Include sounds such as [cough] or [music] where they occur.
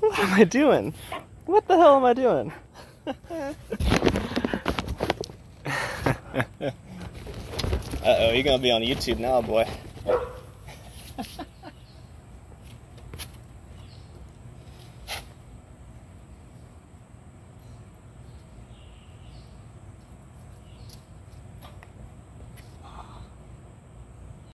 What am I doing? What the hell am I doing? Uh oh, you're gonna be on YouTube now, boy. [laughs]